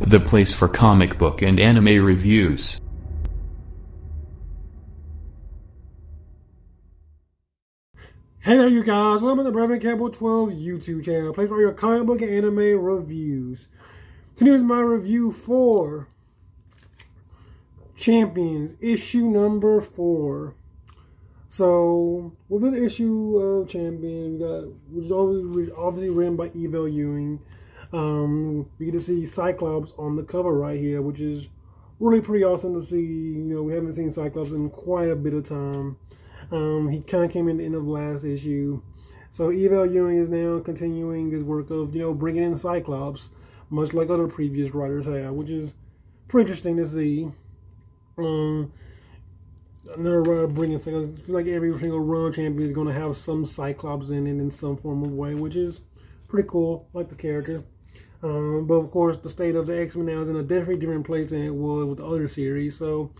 the place for comic book and anime reviews. Hey there, you guys. Welcome to the Brevin Campbell 12 YouTube channel. Place for your comic book and anime reviews. Today is my review for Champions, issue number four. So, with this issue of Champions, we got, which is obviously written by Eve L. Ewing. Um, we get to see Cyclops on the cover right here, which is really pretty awesome to see. You know, we haven't seen Cyclops in quite a bit of time. Um, he kind of came in the end of last issue. So Eve L. Ewing is now continuing his work of, you know, bringing in Cyclops, much like other previous writers have, which is pretty interesting to see. Um, another writer bringing Cyclops. I feel like every single run champion is going to have some Cyclops in it in some form of way, which is pretty cool. like the character. Um, but of course, the state of the X-Men now is in a definitely different place than it was with the other series. So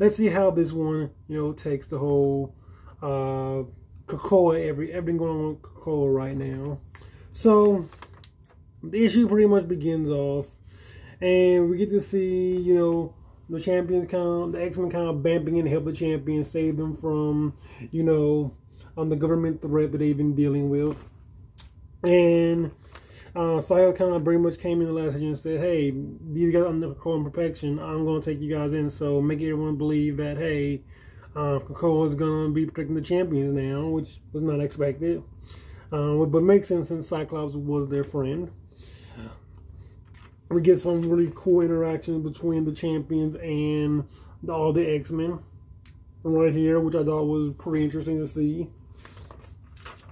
let's see how this one, you know, takes the whole uh, Krakoa, every everything going on with Krakoa right now. So the issue pretty much begins off, and we get to see you know the champions kind of the X Men kind of bamping in to help the champions save them from you know um, the government threat that they've been dealing with, and. Uh, kind of pretty much came in the last issue and said, "Hey, these guys are under Krakoan protection. I'm going to take you guys in, so make everyone believe that hey, uh, Krakoa is going to be protecting the champions now, which was not expected. Uh, but makes sense since Cyclops was their friend. We get some really cool interactions between the champions and all the X-Men right here, which I thought was pretty interesting to see.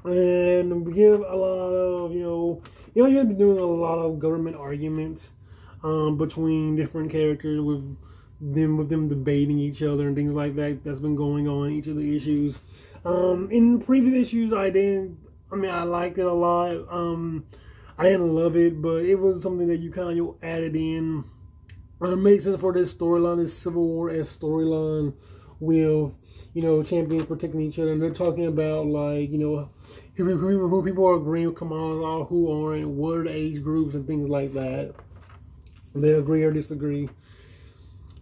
And we give a lot of, you know, you know, you've been doing a lot of government arguments um, between different characters with them with them debating each other and things like that that's been going on each of the issues. Um in previous issues i didn't i mean i liked it a lot. Um i didn't love it but it was something that you kind of added in. Uh, it makes sense for this storyline this civil war as storyline with you know champions protecting each other and they're talking about like you know who, who, who people are agreeing with come on who aren't what are the age groups and things like that they agree or disagree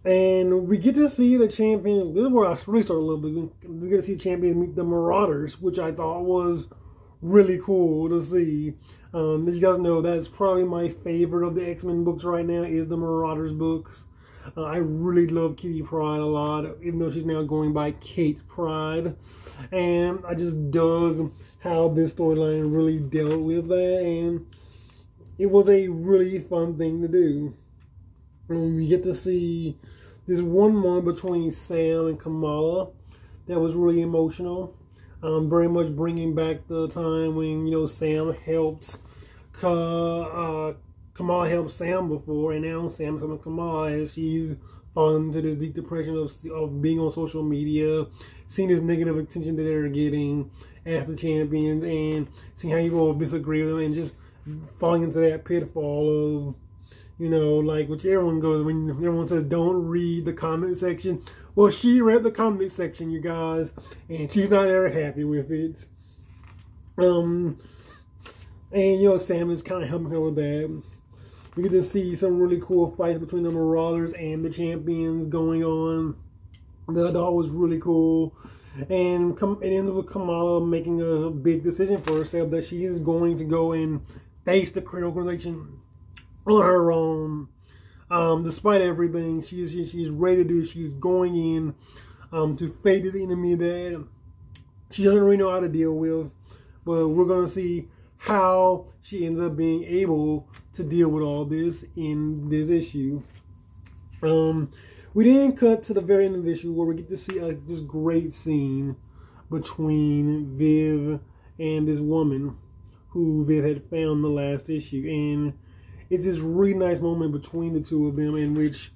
and we get to see the champions. This is where I really start a little bit. We get to see champions meet the Marauders, which I thought was really cool to see. Um, as you guys know, that's probably my favorite of the X Men books right now. Is the Marauders books. Uh, I really love Kitty Pryde a lot, even though she's now going by Kate Pryde. And I just dug how this storyline really dealt with that, and it was a really fun thing to do. And we get to see this one moment between Sam and Kamala that was really emotional. Um, very much bringing back the time when you know Sam helped uh, Kamala helped Sam before, and now Sam's helping Kamal as she's fallen into the deep depression of, of being on social media, seeing this negative attention that they're getting after champions, and seeing how you all disagree with them, and just falling into that pitfall of you know, like which everyone goes when everyone says don't read the comment section. Well, she read the comment section, you guys, and she's not very happy with it. Um, and you know, Sam is kind of helping her with that. We get to see some really cool fights between the Marauders and the Champions going on that I thought was really cool. And come it ends with Kamala making a big decision for herself that she is going to go and face the Kree organization on her own. Um, despite everything, she's she's ready to do. She's going in um, to face the enemy that she doesn't really know how to deal with. But we're gonna see how she ends up being able to deal with all this in this issue. Um, we then cut to the very end of the issue where we get to see this great scene between Viv and this woman who Viv had found the last issue. And it's this really nice moment between the two of them in which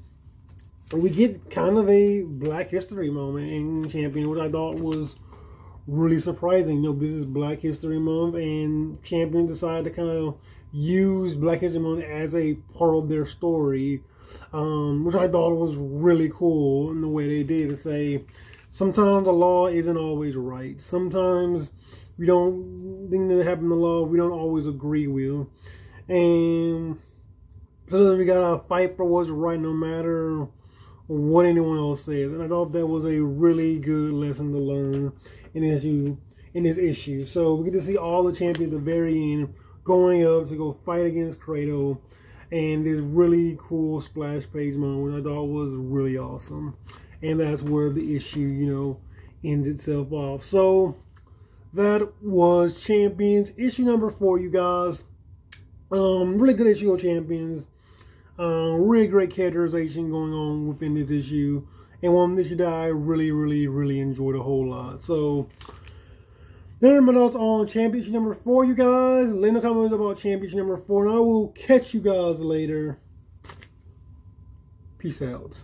we get kind of a Black History moment in Champion, which I thought was really surprising. You know, this is Black History Month, and Champion decided to kind of use Black History Month as a part of their story, um, which I thought was really cool in the way they did to say sometimes the law isn't always right. Sometimes we don't, things that happen in the law we don't always agree with. And So we gotta fight for what's right no matter what anyone else says. And I thought that was a really good lesson to learn in this issue in this issue. So we get to see all the champions at the very end going up to go fight against Kratos and this really cool splash page moment I thought was really awesome. And that's where the issue, you know, ends itself off. So that was Champions issue number four, you guys. Um, really good issue of Champions. Um, really great characterization going on within this issue. And one that I really, really, really enjoyed a whole lot. So there are my notes on championship number four, you guys. Let me comments about championship number four, and I will catch you guys later. Peace out.